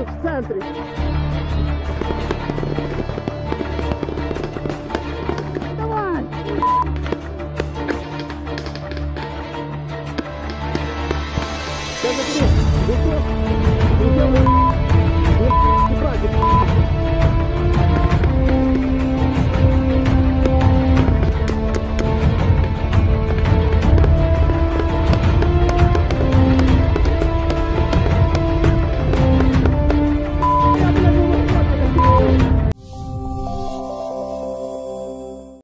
Здесь, в центре. Давай! Сейчас